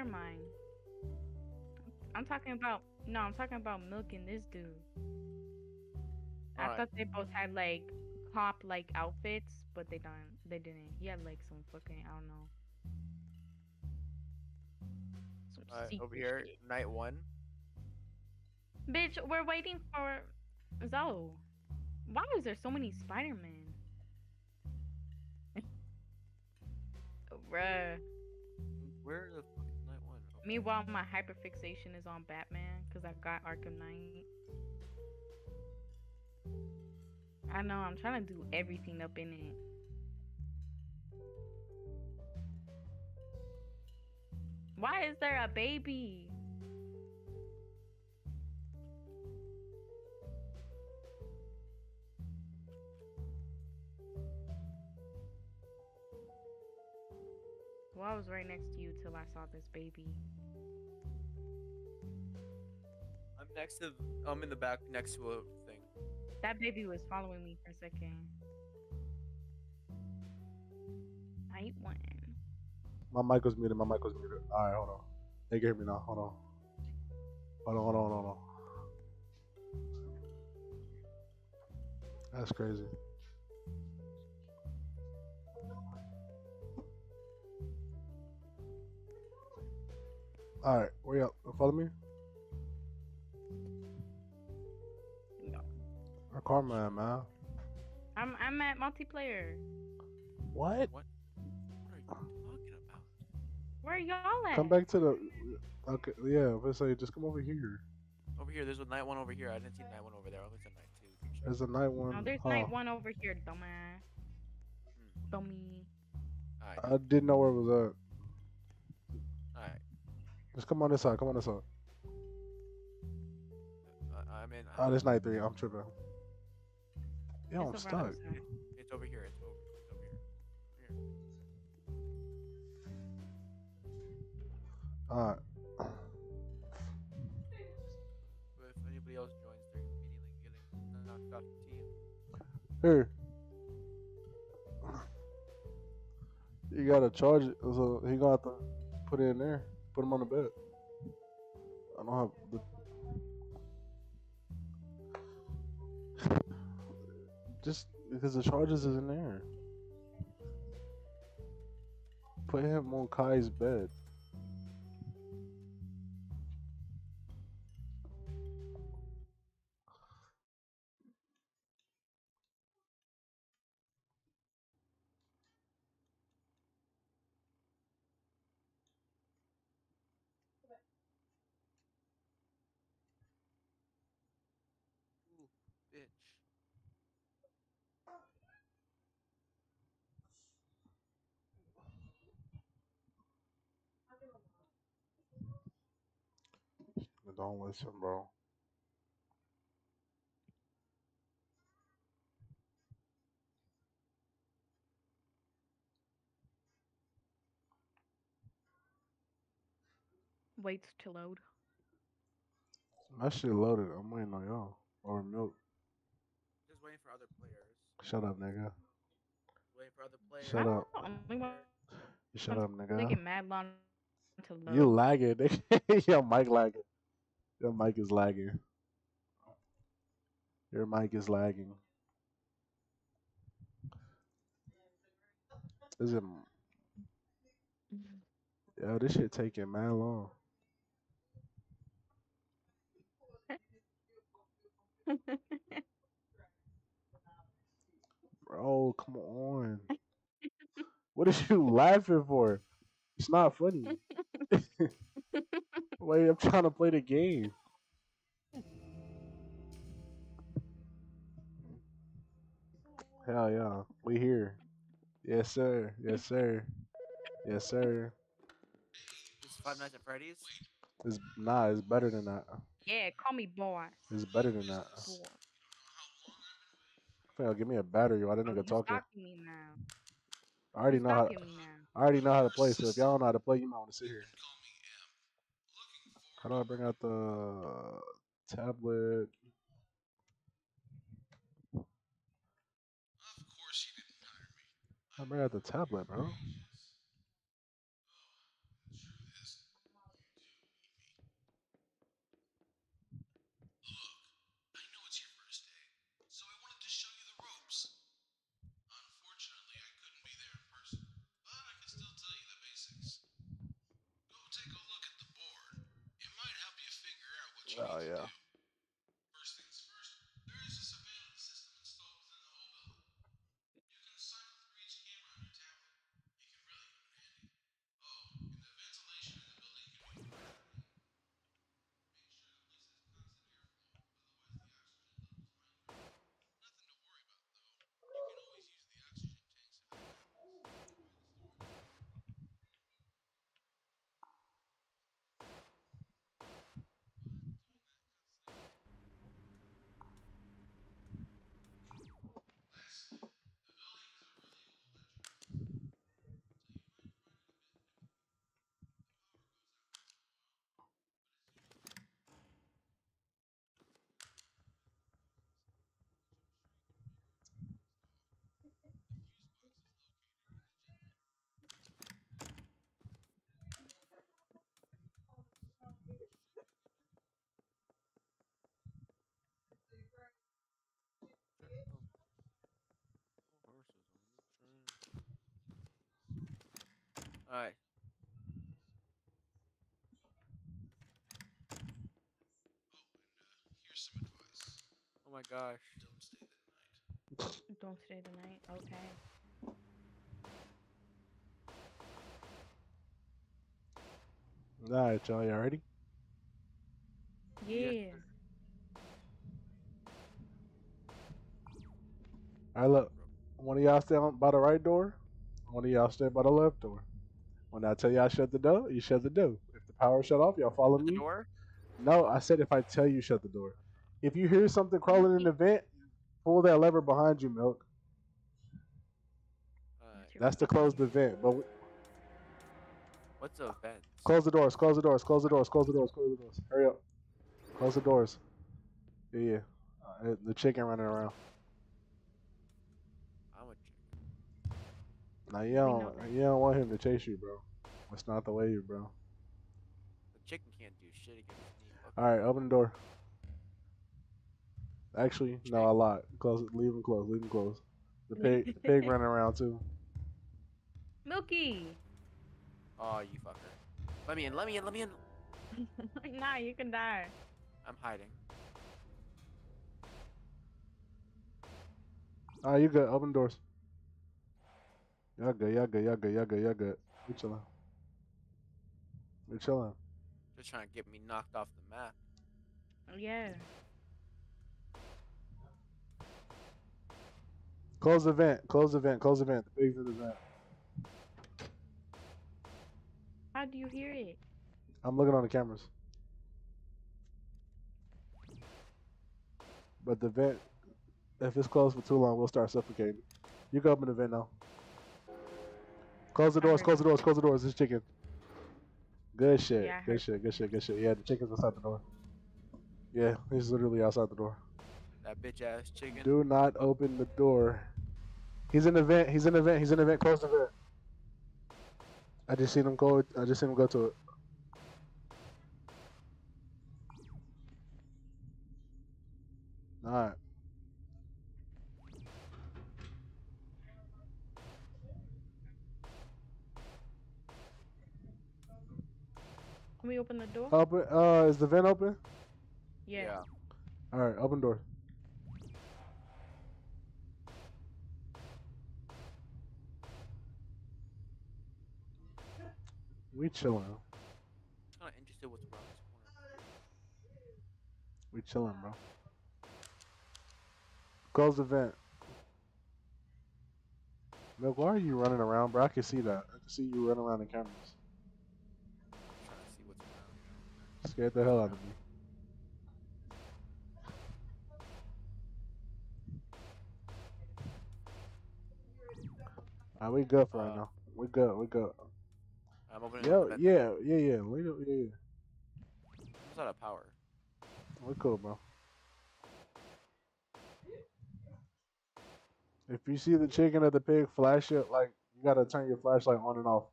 never mind. I'm talking about no, I'm talking about Milk and this dude. I Alright. thought they both had like cop like outfits, but they don't. They didn't. He had like some fucking I don't know. Alright, over here, shit. night one. Bitch, we're waiting for Zoe. Why is there so many Spider Men? Bruh. Where the Meanwhile, my hyperfixation is on Batman because I've got Arkham Knight. I know, I'm trying to do everything up in it. Why is there a baby? Well, I was right next to you till I saw this baby. I'm next to. I'm in the back next to a thing. That baby was following me for a second. Night one. My mic was muted. My mic was muted. All right, hold on. They can hear me now. Hold on. Hold on. Hold on. Hold on. That's crazy. All right, where y'all Follow me. No. Where Karma at, man? I'm I'm at multiplayer. What? What? What are you talking about? Where y'all at? Come back to the. Okay, yeah. Let's say just come over here. Over here, there's a night one over here. I didn't see night one over there. I only saw night two. sure. There's a night one. No, there's huh. night one over here, dumbass. Hmm. Dummy. Alright, I didn't know where it was at. Just come on this side. Come on this side. Uh, I'm in. Oh, this night three. I'm tripping. Yeah, I'm It's stuck. It's over here. It's over. It's over here. Here. Alright. But if anybody else joins, they're immediately getting knocked off the team. Here. You gotta charge it. So he gonna have to put it in there. Put him on the bed. I don't have the. Just because the charges is in there. Put him on Kai's bed. Don't listen, bro. Waits to load. My shit loaded. I'm waiting on y'all. Or milk. Just waiting for other players. Shut up, nigga. Waiting for other players. Shut up. I'm the only one Shut up, nigga. taking mad long to load. You lagging. nigga. Your mic lagging. Your mic is lagging. Your mic is lagging. Is it? Yo, this shit taking mad long. Bro, come on. What are you laughing for? It's not funny. Wait, I'm trying to play the game. Hell yeah, we here. Yes sir. Yes sir. Yes sir. This is Five Nights at Freddy's. It's nah. It's better than that. yeah, call me boy. It's better than that. Boss. Fam, give me a battery while that nigga you talking. me now. I already You know how. stalking me now. I already know how to play. So if y'all don't know how to play, you might want to sit here. How do I bring out the tablet? I bring out the tablet, bro. Oh yeah. First things first, there is a surveillance system installed within the whole building. You can cycle through each camera on your tablet. It can really come in handy. Oh, and the ventilation in the building can be incredibly. Make sure the place has constant airflow, otherwise the oxygen levels might drop. Nothing to worry about though. You can always use the oxygen tanks if that happens. By the storage. Lastly, the building is a really old electric so you might find it a bit difficult. The power goes out once in a while, but it's usually The fuse box is located in the generator. Alright. Here's some advice. Oh my gosh. Don't stay the night. Don't stay the night. Okay. Alright, y'all, y'all ready? Yeah. Alright, look. One of y'all stay on by the right door. One of y'all stay by the left door. When I tell y'all shut the door, you shut the door. If the power shut off, y'all follow The me. door? No, I said if I tell you shut the door. If you hear something crawling in the vent, pull that lever behind you, Milk. That's to close the vent. But we, What's a vent? close the doors. Close the doors. Close the doors. Close the doors. Close the doors. Hurry up. Close the doors. Yeah, yeah. Uh, the chicken running around. I'm a chicken. Now you don't you don't want him to chase you, bro. That's not the way you, bro. The chicken can't do shit against me. Okay. All right, open the door. Actually, no, a lot. Close it. Leave him closed. Leave him closed. The pig, the pig running around too. Milky. Oh, you fucker. Let me in, let me in, let me in. nah, you can die. I'm hiding. All right, you good. Open doors. Y'all good. Y'all good. Y'all good. Y'all good. Y'all good. We chilling. We chilling. Just trying to get me knocked off the map. Oh yeah. Close the vent. Close the vent. Close the vent. The pig's in the vent. How do you hear it? I'm looking on the cameras. But the vent, if it's closed for too long, we'll start suffocating. You can open the vent now. Close the doors, close the doors, close the doors. This chicken. Good shit, Yeah, good shit, good shit, good shit. Yeah, the chicken's outside the door. Yeah, he's literally outside the door. That bitch ass chicken. Do not open the door. He's in the vent, he's in the vent, he's in the vent, close the vent. I just seen him go, I just seen him go to it. Alright. Can we open the door? Open, uh, is the vent open? yeah. Alright, open door. We chilling. Just kind of interested what's around this corner. We chilling, bro. Close the vent. Milk, why are you running around, bro? I can see that. I can see you running around the cameras. trying to see what's around. Scared the hell out of me. Alright, we good for right Uh, now. We good. We good. I'm opening Yeah, up yeah, yeah, yeah. We do- yeah, yeah. It's out of power. We're cool, bro. If you see the chicken or the pig, flash it. Like you gotta turn your flashlight on and off.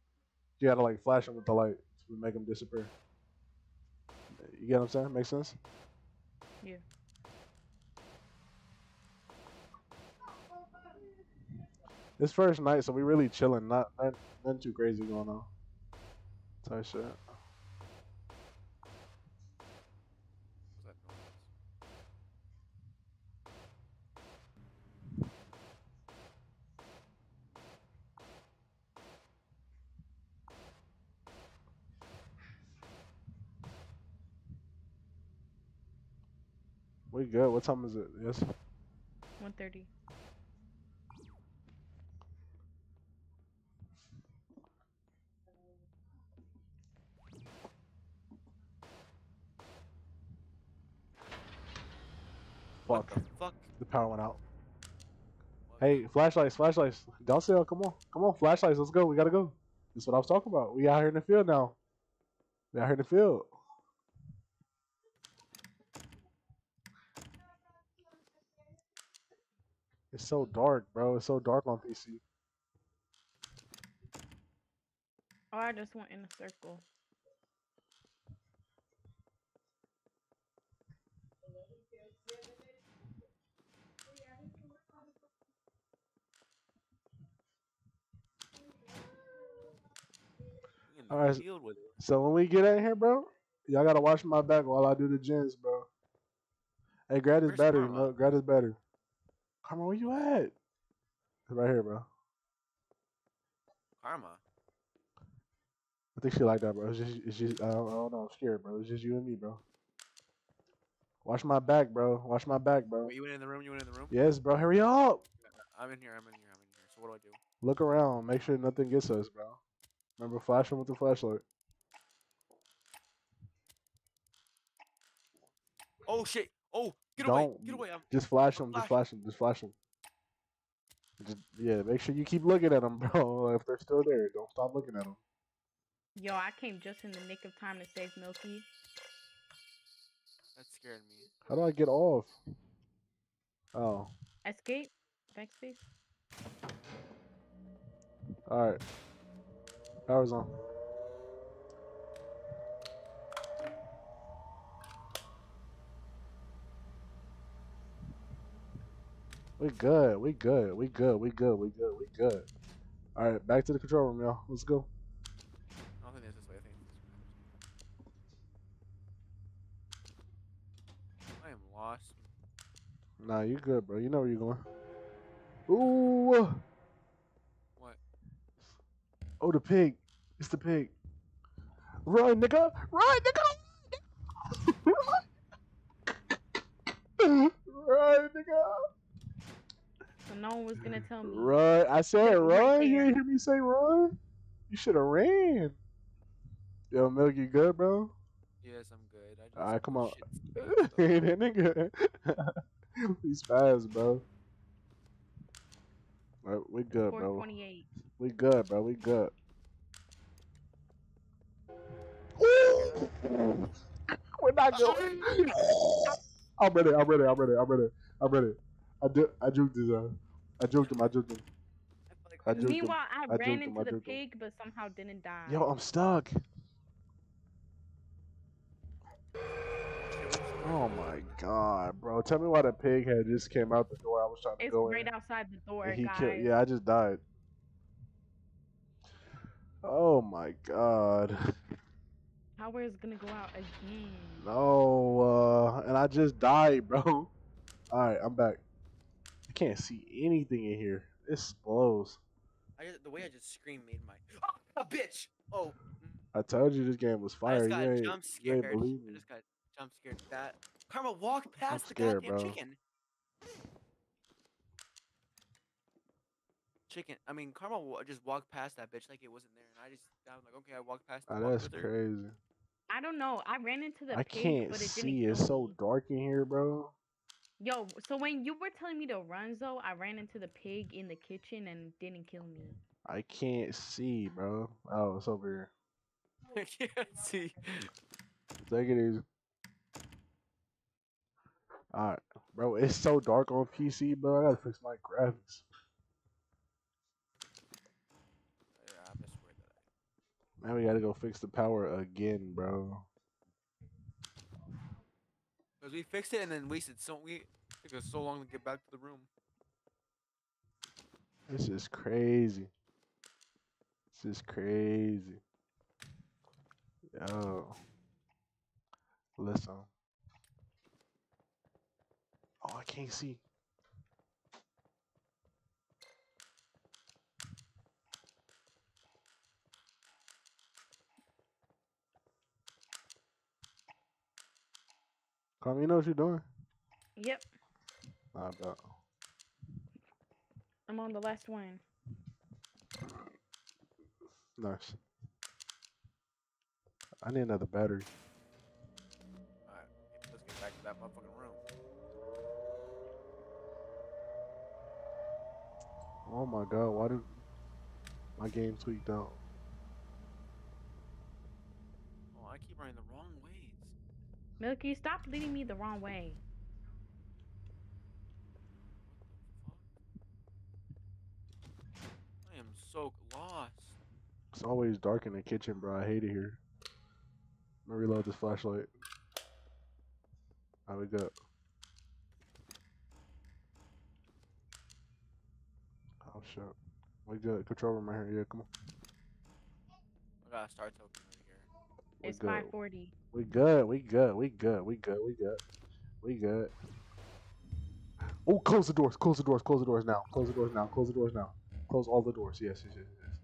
You gotta like flash them with the light to make them disappear. You get what I'm saying? Make sense? Yeah. This first night, so we really chilling. Not, not nothing too crazy going on. Type shit. We good. What time is it? Yes. 130. What Fuck. the fuck? The power went out. What? Hey, flashlights, flashlights. Don't sell. Come on, come on, flashlights. Let's go. We gotta go. That's what I was talking about. We out here in the field now. We out here in the field. It's so dark, bro. It's so dark on PC. Oh, I just went in a circle. We in the Alright, field with it. So when we get in here, bro, y'all gotta watch my back while I do the gens, bro. Hey, grab his Where's battery. Karma? No, grab his battery. Karma, where you at? Right here, bro. Karma. I think she like that, bro. It's just, it's just, I don't, I don't know. I'm scared, bro. It's just you and me, bro. Watch my back, bro. Watch my back, bro. Wait, you went in the room. You went in the room. Yes, bro. Hurry up. I'm in here. I'm in here. I'm in here. So what do I do? Look around. Make sure nothing gets us, bro. Remember, flash him with the flashlight. Oh shit! Oh, get! Don't- Get away! I'm Just flash him. Just Flash. flash him. Just flash him. Just yeah. Make sure you keep looking at them, bro. If they're still there, don't stop looking at them. Yo, I came just in the nick of time to save Milky. that scared me. How do I get off? Oh, Escape? Backspace? all right. Power's on. We good. We good. We good. We good. We good. We good. All right, back to the control room, y'all. Let's go. I don't think it's this way. I think this way. I am lost. Nah, you good, bro. You know where you're going. Ooh. What? Oh, the pig. It's the pig. Run, nigga. Run, nigga. Run, nigga. So no one was gonna tell me. Run. I said Like, right run. You didn't hear me say run. You should have ran. Yo, Milk, you good, bro? Yes, I'm good. I just Alright, come on. shit that nigga. He's fast, bro. Right, we good, bro. 428. We good, bro. We good. We're not going. I'm ready. I'm ready. I'm ready. I'm ready. I'm ready. I did. I juked his. Uh, I juked him. I juked him. I juked him. Meanwhile, I, I ran him, into the juked him. pig, but somehow didn't die. Yo, I'm stuck. Oh my god, bro! Tell me why the pig head just came out the door. I was trying to it's go right in. outside the door, he guys. killed. Yeah, I just died. Oh my god. Power is gonna go out again. No, uh, and I just died, bro. All right, I'm back. I can't see anything in here. This blows. I just, the way I just screamed made my oh, a bitch. Oh, I told you this game was fire. I fire. just got ain't, jump you ain't scared. believe I me. just got jump scared. That Karma walked past the scared, goddamn bro. chicken. Chicken. I mean, Karma just walked past that bitch like it wasn't there, and I just I was like, okay, I walked past. it, Oh, ah, that's her. crazy. I don't know. I ran into the I pig, can't but it see. didn't It's so dark in here, bro. Yo, so when you were telling me to run, though, I ran into the pig in the kitchen and didn't kill me. I can't see, bro. Oh, it's over here. I can't see. Take it easy. Alright, bro. It's so dark on PC, bro. I gotta fix my graphics. Yeah, I miss that. Man, we gotta go fix the power again, bro. Because we fixed it and then wasted so we took us so long to get back to the room. This is crazy. This is crazy. Yo. Listen. Oh, I can't see. Carmen, you know what you're doing? Yep, Nah, bet. I'm on the last one. Nice. I need another battery. Alright, let's get back to that motherfucking room. Oh my god, why did my game tweaked out? Oh, I keep running the wrong ways. Milky, stop leading me the wrong way. What the fuck? I am so lost. It's always dark in the kitchen, bro. I hate it here. I'm gonna reload this flashlight. How we go? Oh shit. We good. Control room right here. Yeah, come on. I gotta start token right here. It's 540. We good. We good. We good. We good. We good. We good. Oh, close the doors. Close the doors. Close the doors now. Close the doors now. Close the doors now. Close all the doors. Yes, yes, yes, yes.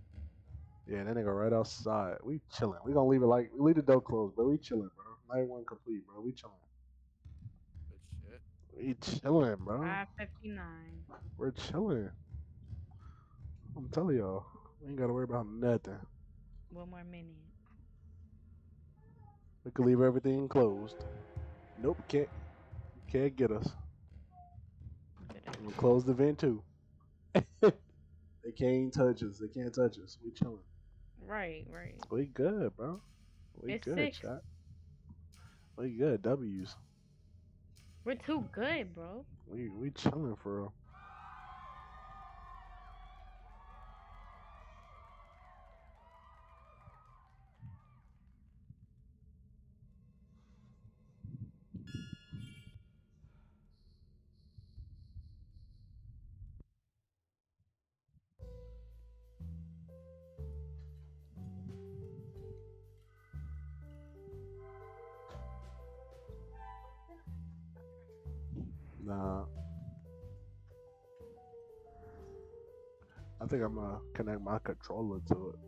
Yeah, that nigga right outside. We chilling. We gonna leave it like we leave the door closed, bro. We chilling, bro. Night one complete, bro. We chilling. We chilling, bro. 559. We're chilling. I'm telling y'all, we ain't gotta worry about nothing. One more minute. We could leave everything closed. Nope, can't can't get us. We close the vent too. they can't touch us. They can't touch us. We chilling. Right, right. We good, bro. We It's good, six. chat. We good. W's. We're too good, bro. We we chilling for real. Nah. I think I'm gonna connect my controller to it.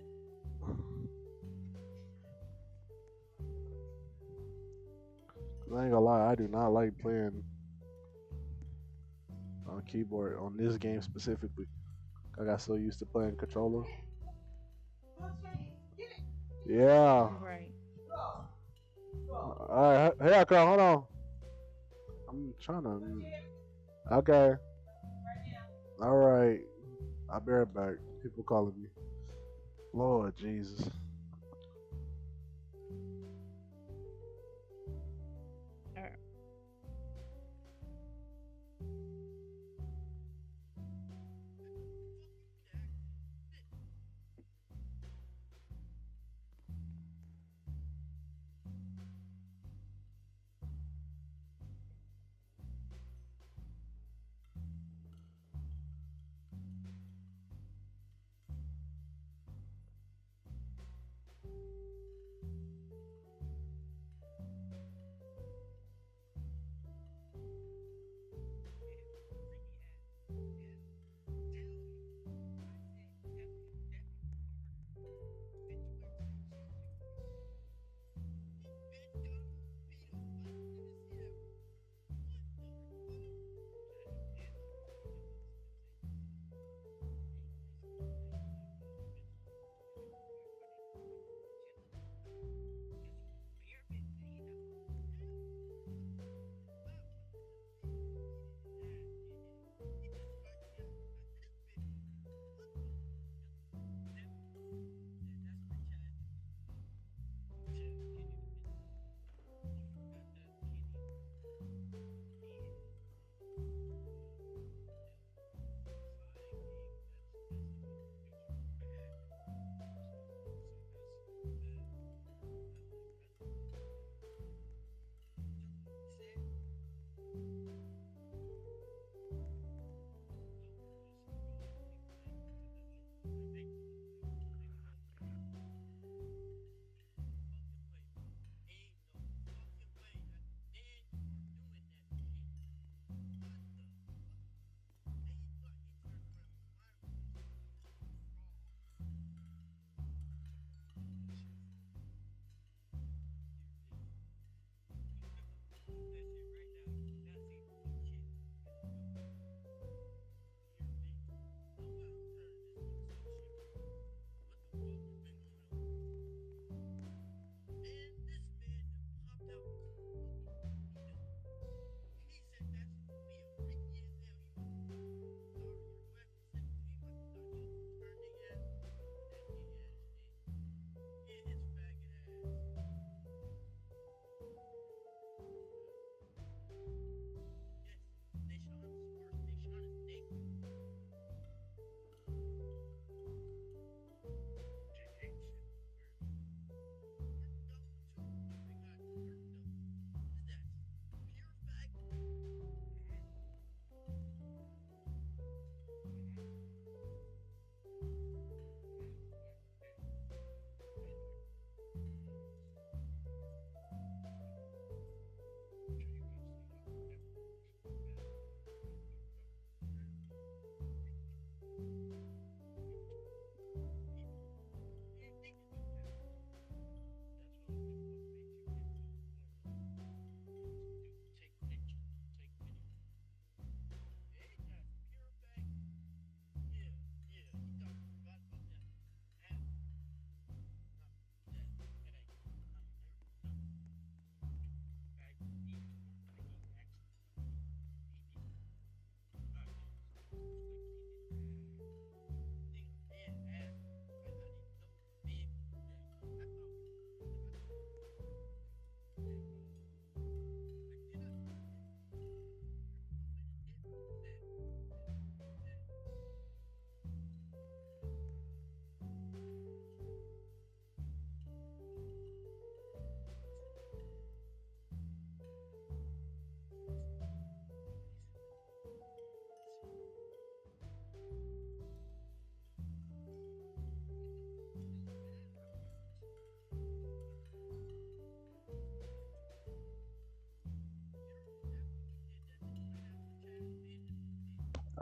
I ain't gonna lie, I do not like playing on keyboard on this game specifically. I got so used to playing controller. Yeah. Right. Alright, hey, Akra, hold on. I'm trying to. Okay. Alright. I'll be right back. People calling me. Lord Jesus.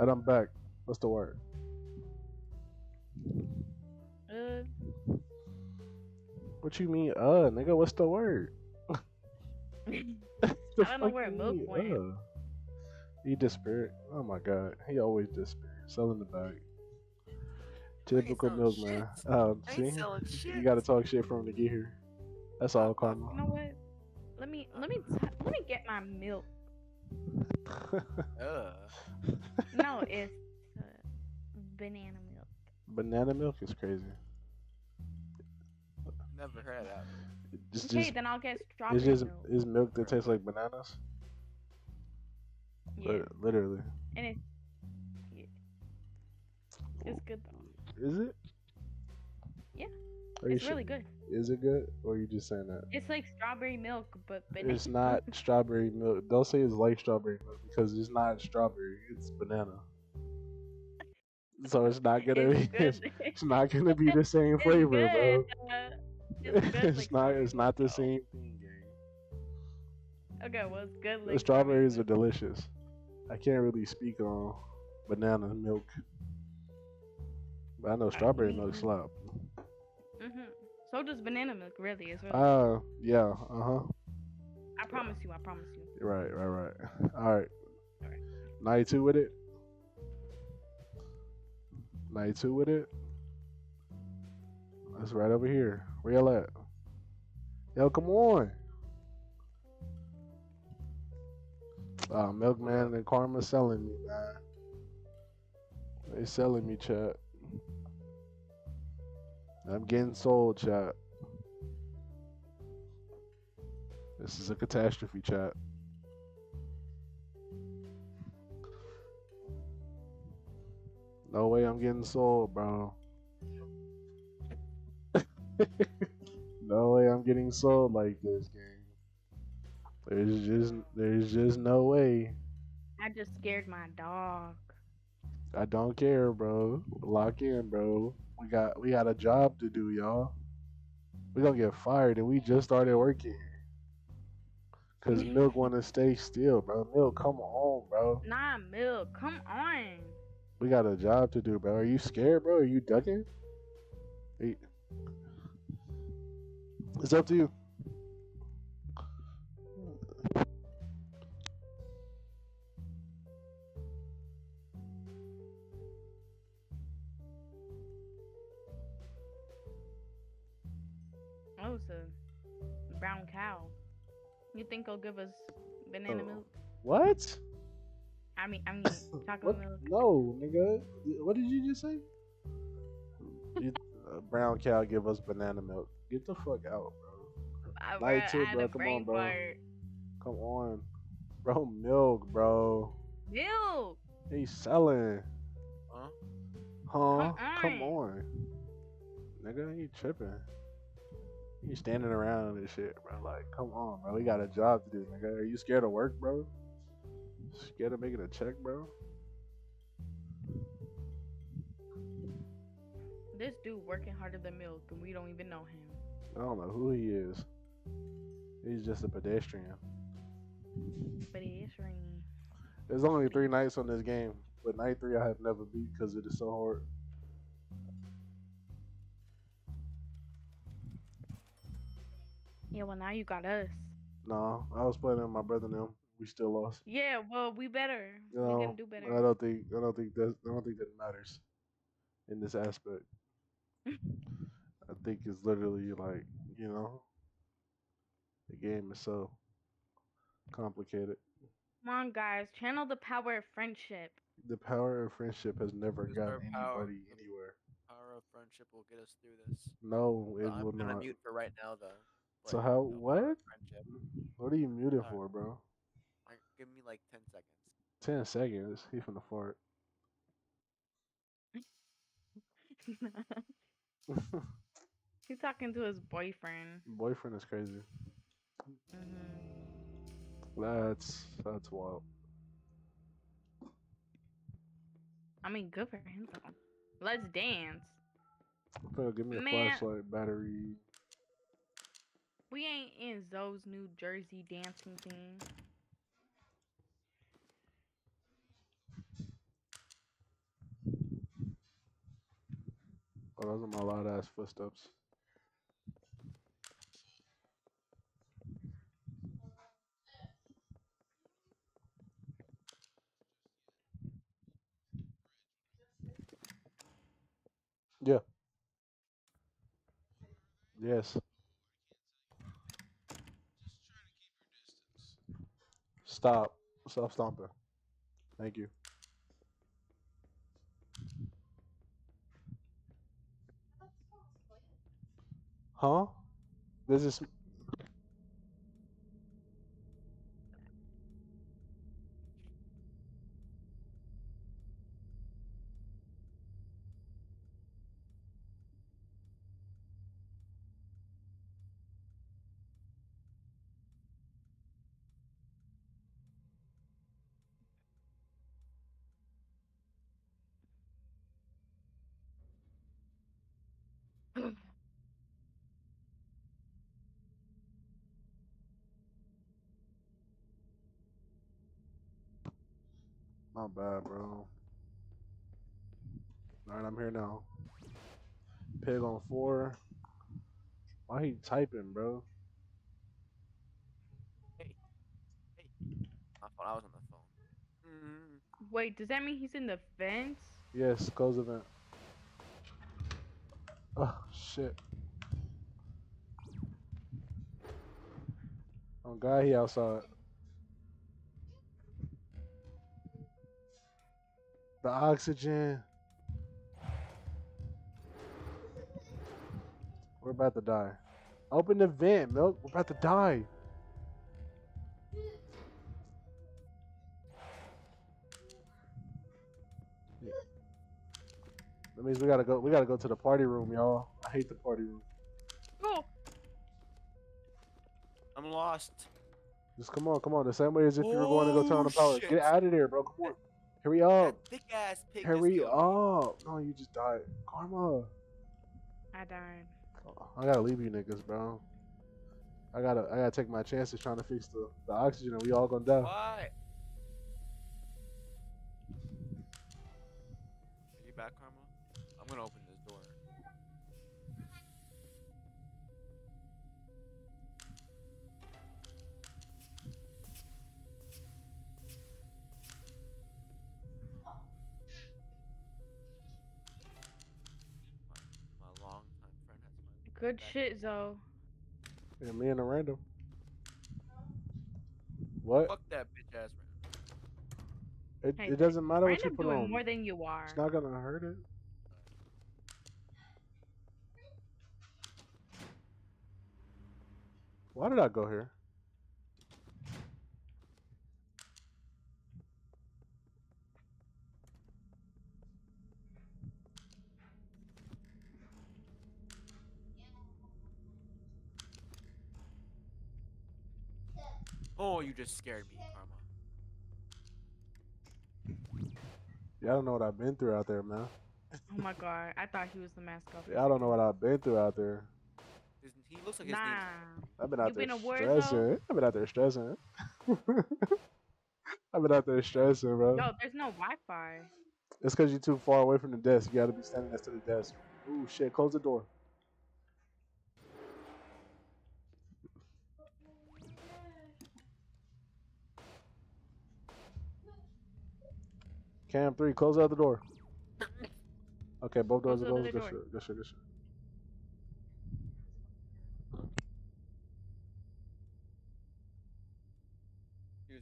And I'm back. What's the word? Uh, What you mean, uh, nigga? What's the word? The I don't know where mean, went. uh? He disappeared. Oh my god, he always disappears. Selling the bag. Typical milkman. shit. Um, see, ain't selling shit. you gotta talk shit for him to get here. That's all, you know what? Let me let me t- let me get my milk. Uh, No, it's uh, banana milk. Banana milk is crazy. never heard of that. It's Okay, just, then I'll get strawberry it's just, milk. it's milk that tastes like bananas. Yeah, Li- literally. and it's yeah, it's good though. Is it? Yeah, Are you It's sure? really good. Is it good, or are you just saying that? It's like strawberry milk, but banana. It's not strawberry milk. Don't say it's like strawberry milk because it's not strawberry. It's banana. So it's not gonna It's be. It's, it's not gonna be the same It's flavor, good, bro. uh, it's good It's like not. It's not the same thing, gang. Okay, well it's good. The Like strawberries are delicious. I can't really speak on banana milk, but I know strawberry milk mean- slap. Mhm. So does banana milk. Really, it's really. Uh, yeah. Uh huh. I promise you. I promise you. Right, right, right. All right. Alright. 92 with it. 92 with it. That's right over here. Where y'all at? Yo, come on. Uh, Milkman and Karma selling me, man. They selling me, chat. I'm getting sold, chat. This is a catastrophe, chat. No way I'm getting sold, bro. no way I'm getting sold like this, game. There's just there's just no way. I just scared my dog. I don't care, bro. Lock in, bro. We got we got a job to do, y'all. We gonna get fired, and we just started working. Cause Milk wanna stay still, bro. Milk, come on, bro. Nah, milk. Come on. We got a job to do, bro. Are you scared, bro? Are you ducking? Are you- It's up to you. It's a brown cow. You think he'll give us banana Oh. milk? What? I mean, I mean, chocolate What? milk. No, nigga. What did you just say? You, uh, brown cow give us banana milk. Get the fuck out, bro. I, Light too, I had bro. Come on, bro. fart. Come on, bro. Milk, bro. Milk. He's selling, Huh? huh? Come Come on. on, nigga. You tripping? You standing around and shit, bro. Like, come on, bro. We got a job to do, nigga. Are you scared of work, bro? Scared of making a check, bro? This dude working harder than milk, and we don't even know him. I don't know who he is. He's just a pedestrian. But he is ring. There's only three nights on this game, but night three I have never beat because it is so hard. Yeah, well now you got us. No, I was playing with my brother and them. We still lost. Yeah, well we better. You we know, can do better. I don't think I don't think that I don't think that matters in this aspect. I think it's literally like you know, the game is so complicated. Come on, guys, channel the power of friendship. The power of friendship has never Where's gotten our power? anybody anywhere. Power of friendship will get us through this. No, it Uh, I'm will gonna not. mute for right now, though. So how- you know, what? Friendship. What are you muted Alright. for, bro? Like, give me like ten seconds. Ten seconds. He finna fart. He's talking to his boyfriend. Boyfriend is crazy. hmm That's that's wild. I mean, good for him though. Let's dance. Phil, give me a Man. flashlight, battery. We ain't in Zoe's New Jersey dancing thing. Oh, those are my loud ass footsteps. Yeah. Yes. Stop. Stop stomping. Thank you. Huh? This is. Not bad, bro. Alright, I'm here now. Pig on four. Why he typing, bro? Hey. Hey. I thought I was on the phone. Mm. Wait, does that mean he's in the fence? Yes, close event. Oh shit. Oh God, he outside. The oxygen. We're about to die. Open the vent, milk. We're about to die. That means we gotta go. We gotta go to the party room, y'all. I hate the party room. Oh, I'm lost. Just come on, come on. The same way as if you were going to go turn on the Oh, power. shit. Get out of there, bro. Come on. Hurry up. That thick ass pig. Hurry up. No, you just died. Karma. I died. Oh, I gotta leave you niggas, bro. I gotta, I gotta take my chances trying to fix the, the oxygen, and we all gonna die. What? Good back. shit, Zoe. Yeah, me and a random. What? Fuck that bitch ass random. It, Hey, it doesn't matter what you put doing on. more than you are. It's not gonna hurt it. Why did I go here? Oh, you just scared me, Karma. Y'all don't know what I've been through out there, man. Oh my god, I thought he was the mascot. Y'all don't know what I've been through out there. He looks like his Nah. name's I've been out You there been a Warzone? stressing. I've been out there stressing. I've been out there stressing, bro. Yo, there's no Wi-Fi. It's because you're too far away from the desk. You gotta be standing next to the desk. Ooh, shit. Close the door. Cam 3, close out the door. Okay, both doors Close are closed. Good shit, good shit, good shit.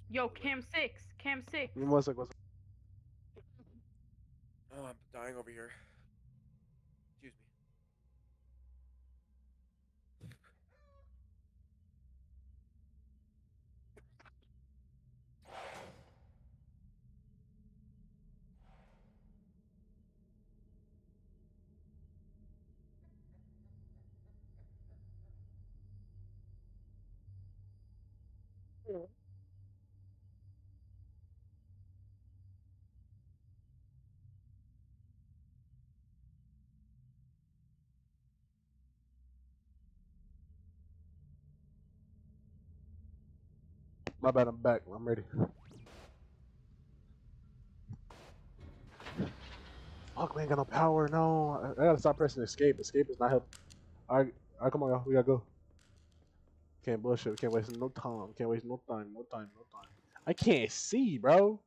Yo, by the way. Cam six, Cam six. Give me One sec, one sec. Oh, I'm dying over here. My bad, I'm back. I'm ready. Fuck, we ain't got no power. No, I, I gotta stop pressing escape. Escape is not helping. All right, all right, come on, y'all. We gotta go. Can't bullshit. Can't waste no time. Can't waste no time. No time. No time. I can't see, bro.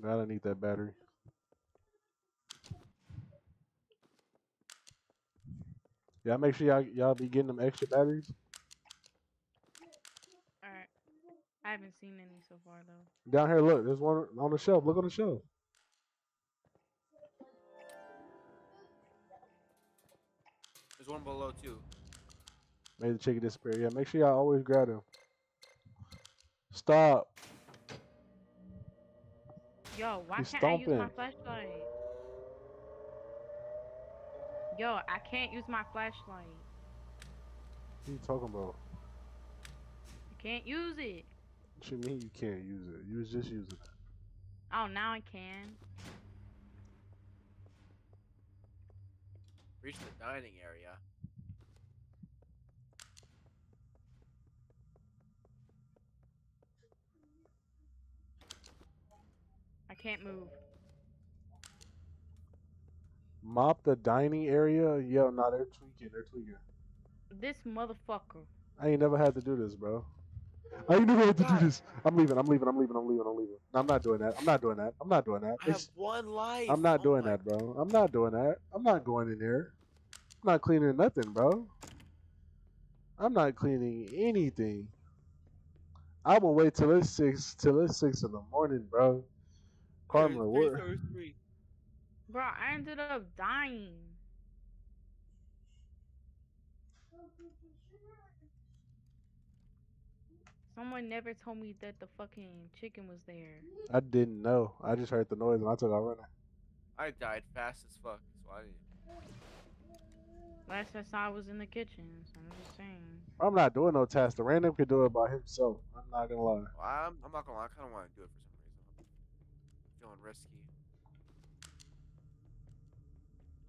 Gotta need that battery. Yeah, make sure y'all y'all be getting them extra batteries. Alright. I haven't seen any so far though. Down here, look. There's one on the shelf. Look on the shelf. There's one below too. Made the chicken disappear. Yeah, make sure y'all always grab them. Stop. Yo, why He's can't I use my flashlight? Yo, I can't use my flashlight. What are you talking about? I can't use it. What you mean you can't use it? You was just using it. Oh, now I can. Reach the dining area. Can't move. Mop the dining area? Yo, nah, they're tweaking. They're tweaking. This motherfucker. I ain't never had to do this, bro. I ain't never had to do this. I'm leaving. I'm leaving. I'm leaving. I'm leaving. I'm leaving. I'm not doing that. I'm not doing that. I'm not doing that. I have It's- one life. I'm not Oh doing my that, bro. I'm not doing that. I'm not going in there. I'm not cleaning nothing, bro. I'm not cleaning anything. I will wait till it's six till it's six in the morning, bro. Karma, what? three, there's three. Bro, I ended up dying. Someone never told me that the fucking chicken was there. I didn't know. I just heard the noise and I took off running. I died fast as fuck, so I didn't. Last I saw was in the kitchen, so I'm just saying. I'm not doing no test. The random could do it by himself. I'm not gonna lie. Well, I'm, I'm not gonna lie, I kind of want to do it for some reason. Feeling risky.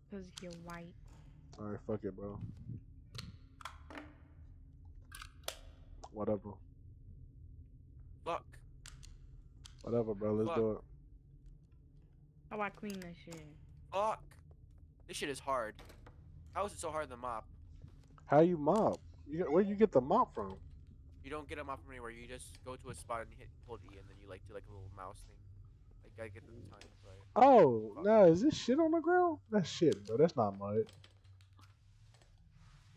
Because you're white. All right, fuck it, bro. Whatever, Fuck. whatever, bro. Let's Fuck. do it. How do I clean this shit? Fuck. This shit is hard. How is it so hard to mop? How you mop? You get, where you get the mop from? You don't get a mop from anywhere. You just go to a spot and hit hold E, and then you like do like a little mouse thing. Like gotta get the times right. Oh, no, is this shit on the ground? That's shit, bro. That's not mud.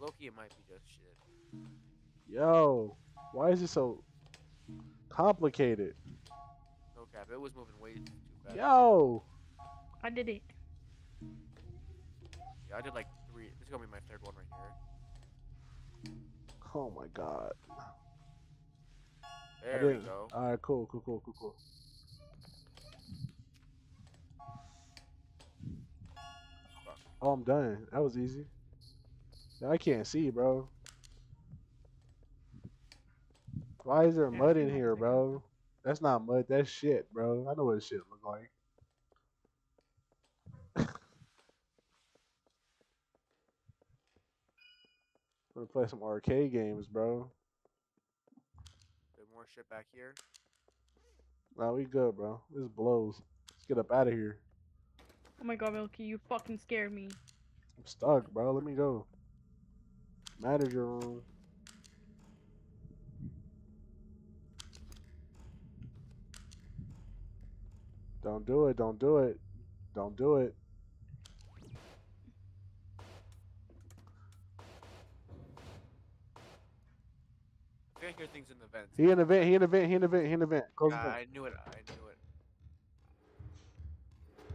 Loki, it might be just shit. Yo, why is it so complicated? No cap. It was moving way too fast. Yo, I did it. Yeah, I did like three. This is gonna be my third one right here. oh my god. There we go. All right, cool, cool, cool, cool, cool. Oh, I'm done. That was easy. I can't see, bro. Why is there Yeah, mud in here, bro? That's not mud. That's shit, bro. I know what shit look like. Wanna play some arcade games, bro? Bit more shit back here. Nah, we good, bro. This blows. Let's get up out of here. Oh my god, Milky, you fucking scared me. I'm stuck, bro. Let me go. Manager room. Don't do it. Don't do it. Don't do it. I think hear things in the vents. He in the vent. He in the vent. He in the vent. He in the vent. Close Yeah, the vent. I knew it. I knew it.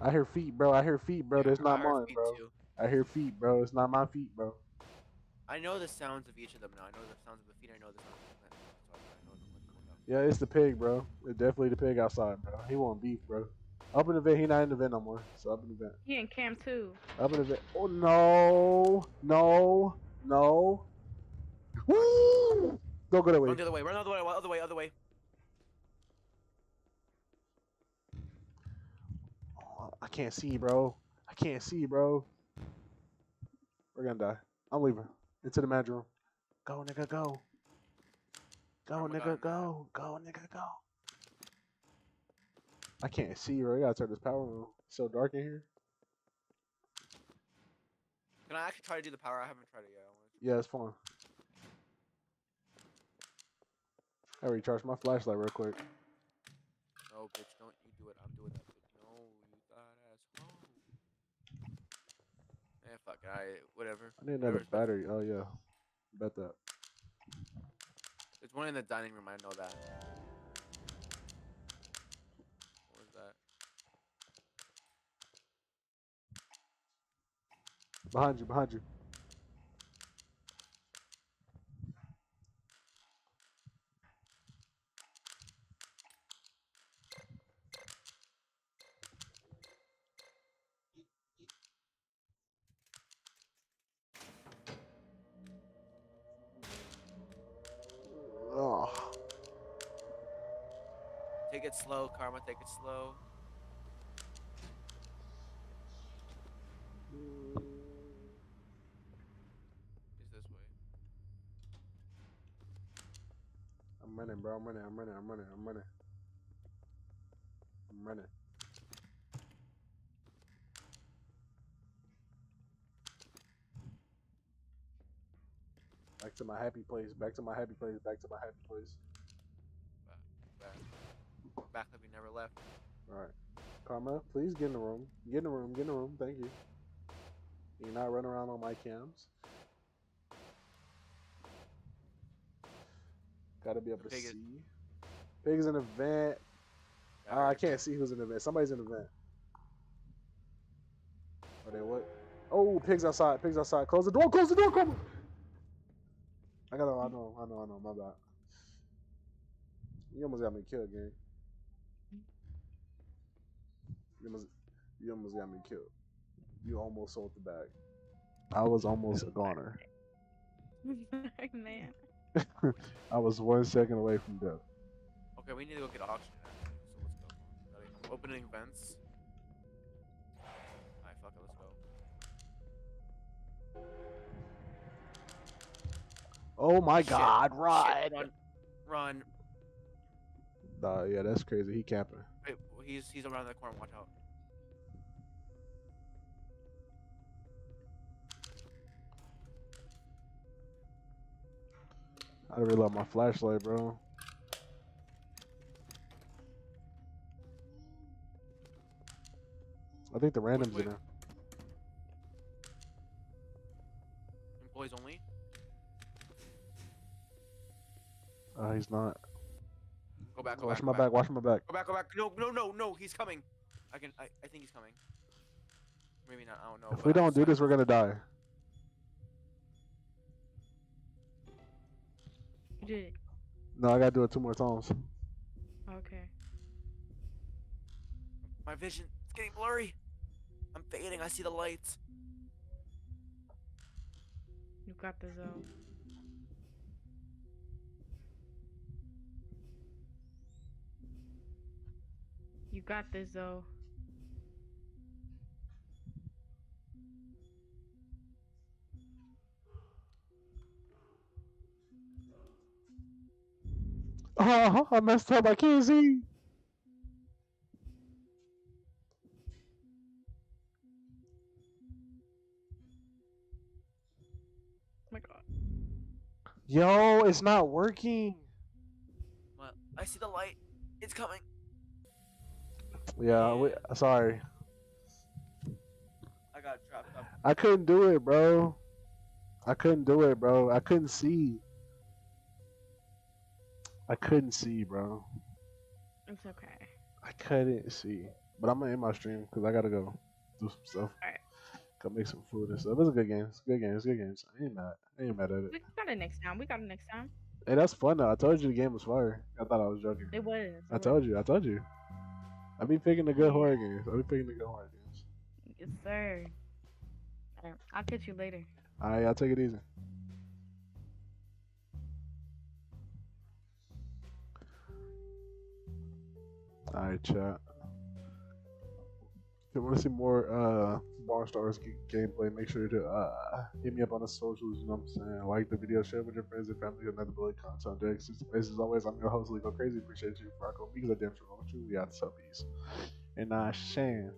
I hear feet, bro. I hear feet, bro. Yeah, That's not mine, bro. too. I hear feet, bro. It's not my feet, bro. I know the sounds of each of them now. I know the sounds of the feet. I know the sounds of the vent. So I I know them like going down. Yeah, it's the pig, bro. It's definitely the pig outside, bro. He want beef, bro. Up in the vent. He not in the vent no more. So up in the vent. He in cam too. Up in the vent. Oh no, no, no. Woo! Don't go that way. Run the other way. Run the other way. Other way. Other way. I can't see, bro. I can't see, bro. We're gonna die. I'm leaving. Into the manager room. Go, nigga, go. Go, Oh nigga, go. Go, nigga, go. I can't see, bro. You gotta turn this power on. It's so dark in here. Can I actually try to do the power? I haven't tried it yet. Yeah, it's fine. I recharged my flashlight real quick. No, bitch, don't you do it. I'm doing that. Bitch. No, you thought asshole. Eh, fuck it. I whatever. I need another Whatever's battery. Oh yeah, bet that. There's one in the dining room. I know that. Where's that? Behind you, behind you. Karma. Take it slow. Is this way? I'm running, bro. I'm running. I'm running. I'm running. I'm running. I'm running. Back to my happy place. Back to my happy place. Back to my happy place. Back. Like we never left. All right. Karma, please get in the room. Get in the room. Get in the room. Thank you. You're not running around on my cams. Gotta be able to Pig is- see. Pig's in the vent. Ah, I can't see who's in the vent. Somebody's in the vent. Are they what? Oh, pigs outside. Pigs outside. Close the door. Close the door. Come. I gotta. I know. I know. I know. My bad. You almost got me killed, gang. You almost. You almost got me killed. You almost sold the bag. I was almost a goner. Man. I was one second away from death. Okay, we need to go get oxygen. Actually, so let's go. Got it. Opening vents. Alright, fuck it. Let's go. Oh my Shit, God! shit, Run! Run. Run. Nah, yeah, that's crazy. He camping. Wait, he's he's around the corner. Watch out. I didn't reload my flashlight, bro. I think the randoms wait. in there. Employees only. Uh, he's not. Go back. Go Watch back. my go back. Watch my back. Go back. Go back. No, no, no, no. He's coming. I can. I, I think he's coming. Maybe not. I don't know. If but we I'm don't do sorry. this, we're gonna die. You did it. No, I gotta do it two more times. Okay. My vision is getting blurry. I'm fading. I see the lights. You got this, though. You got this, though. Oh, I messed up. I can't see. Oh my god. Yo, it's not working. Well, I see the light. It's coming. Yeah, we, sorry. I got trapped up. I couldn't do it, bro. I couldn't do it, bro. I couldn't see. I couldn't see, bro. It's okay. I couldn't see. But I'm gonna end my stream because I gotta go do some stuff. Alright. Go make some food and stuff. It's a good game. It's a good game. It's a good game. I ain't mad. I ain't mad at it. We got it next time. We got it next time. Hey, that's fun though. I told you the game was fire. I thought I was joking. It was. I it told you. I told you. I be picking the good horror games. I be picking the good horror games. Yes, sir. I'll catch you later. All right, y'all take it easy. All right, chat. If you want to see more uh, Bar Stars gameplay, make sure to uh, hit me up on the socials. You know what I'm saying? Like the video, share with your friends and family. Another bullet content. Dex. As always, I'm your host, Leek Go Krazy. Appreciate you, Franco. Because I damn sure with you. We out to peace. And uh, Shan.